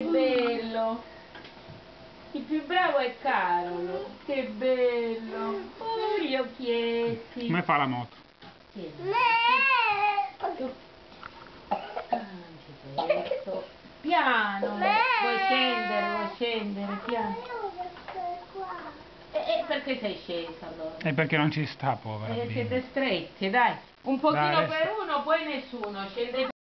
Che bello. Il più bravo è Carolo. Che bello. Oh, gli occhietti. Come fa la moto? Piano. Vuoi scendere, vuoi scendere, piano. E, e perché sei scesa allora? È perché non ci sta, povera Perché siete stretti, dai. Un pochino Dai, per uno, poi nessuno. Scendete